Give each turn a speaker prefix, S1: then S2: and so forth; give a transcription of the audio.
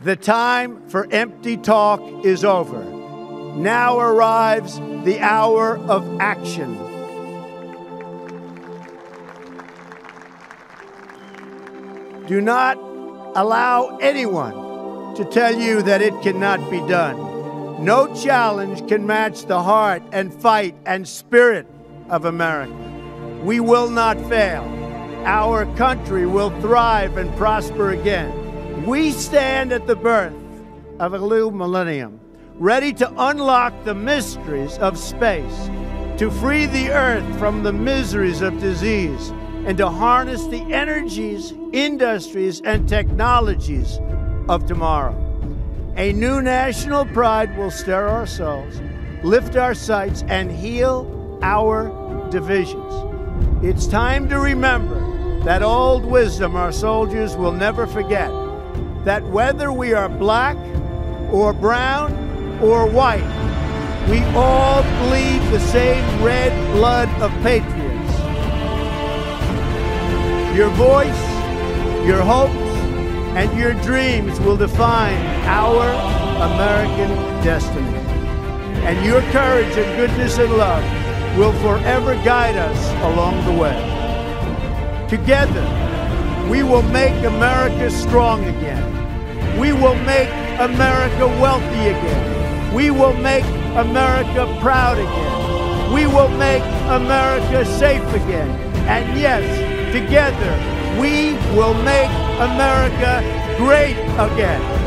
S1: The time for empty talk is over. Now arrives the hour of action. Do not allow anyone to tell you that it cannot be done. No challenge can match the heart and fight and spirit of America. We will not fail. Our country will thrive and prosper again. We stand at the birth of a new millennium, ready to unlock the mysteries of space, to free the earth from the miseries of disease and to harness the energies, industries, and technologies of tomorrow. A new national pride will stir our souls, lift our sights, and heal our divisions. It's time to remember that old wisdom our soldiers will never forget that whether we are black or brown or white, we all bleed the same red blood of patriots. Your voice, your hopes, and your dreams will define our American destiny. And your courage and goodness and love will forever guide us along the way. Together, we will make America strong again. We will make America wealthy again. We will make America proud again. We will make America safe again. And yes, Together, we will make America great again.